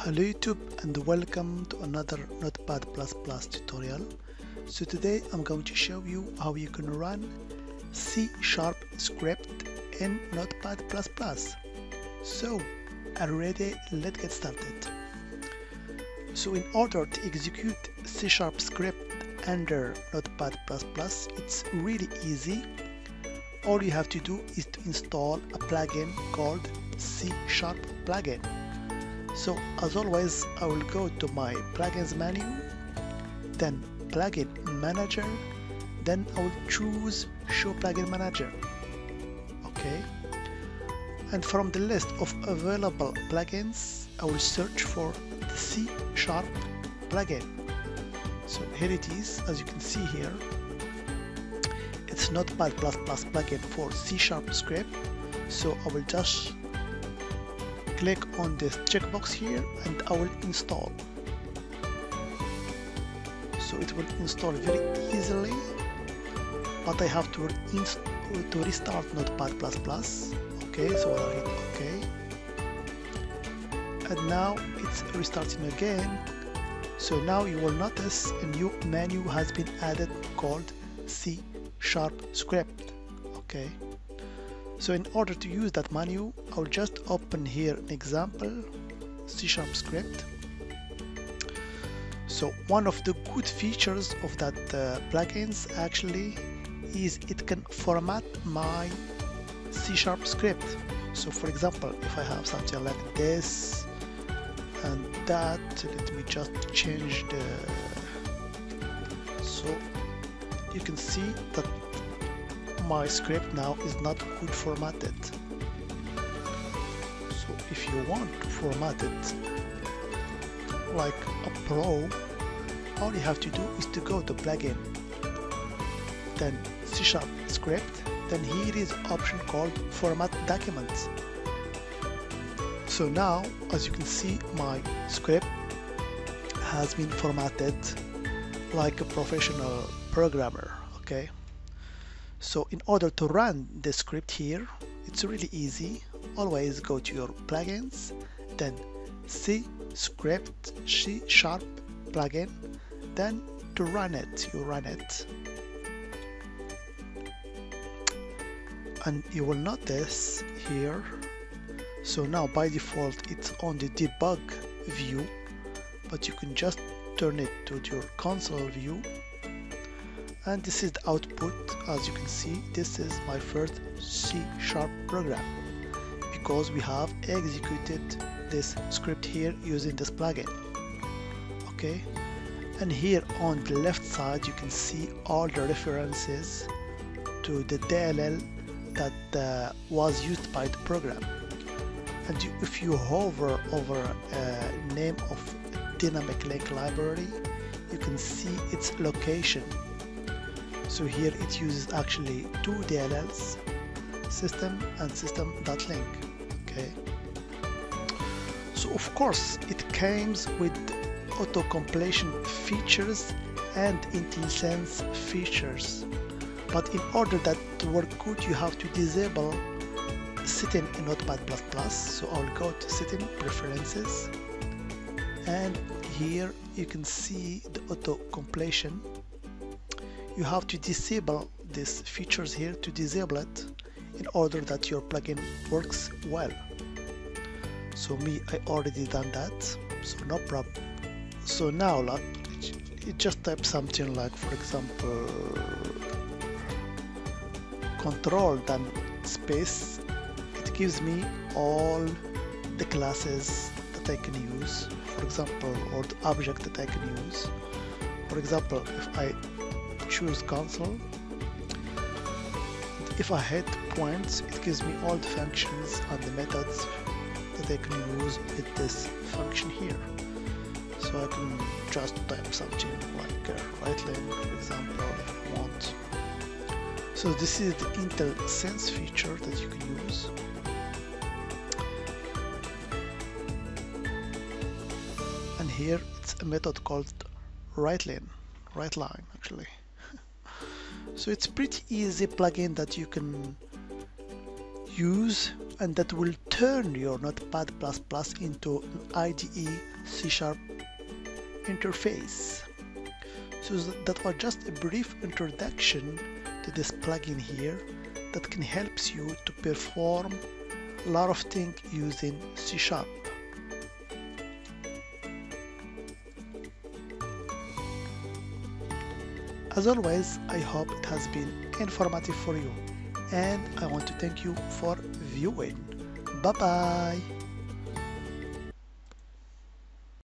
Hello YouTube and welcome to another Notepad++ tutorial. So today I'm going to show you how you can run C Sharp script in Notepad++. So are you ready? Let's get started. So in order to execute C Sharp script under Notepad++, it's really easy. All you have to do is to install a plugin called C Sharp plugin. So as always, I will go to my plugins menu, then plugin manager, then I will choose show plugin manager. Okay. And from the list of available plugins, I will search for the C Sharp plugin. So here it is, as you can see here. It's not Notepad++ plugin for C Sharp script. So I will just click on this checkbox here and I will install. So it will install very easily, but I have to, to restart Notepad++. Okay, so I'll hit OK. And now it's restarting again. So now you will notice a new menu has been added called C Sharp Script. Okay. So in order to use that menu, I'll just open here an example C Sharp script. So one of the good features of that uh, plugins actually is it can format my C Sharp script. So for example, if I have something like this and that, let me just change the, so you can see that my script now is not good formatted. So if you want to format it like a pro, all you have to do is to go to plugin, then C Sharp script, then here is option called format documents. So now, as you can see, my script has been formatted like a professional programmer, okay? So in order to run the script here, it's really easy. Always go to your plugins, then C script C sharp plugin, then to run it, you run it. And you will notice here, so now by default it's on the debug view, but you can just turn it to your console view and this is the output. As you can see this is my first C sharp program. Because we have executed this script here using this plugin. Okay? And here on the left side you can see all the references to the DLL that uh, was used by the program. And if you hover over a name of dynamic link library you can see its location so here it uses actually two DLLs system and system.Linq okay? So of course it comes with auto completion features and IntelliSense features. But in order that to work good you have to disable setting in Notepad++ plus so I'll go to setting preferences. And here you can see the auto completion you have to disable these features here to disable it in order that your plugin works well. So me I already done that. So no problem so now like just type something like for example control then space. It gives me all the classes that I can use. For example or the object that I can use. For example if I choose console if I hit points it gives me all the functions and the methods that I can use with this function here. So I can just type something like uh, right link for example if I want. So this is the IntelliSense feature that you can use. And here it's a method called WriteLine right line actually so it's pretty easy plugin that you can use and that will turn your Notepad++ into an IDE C Sharp interface. So that was just a brief introduction to this plugin here that can help you to perform a lot of things using C Sharp. As always, I hope it has been informative for you and I want to thank you for viewing. Bye bye.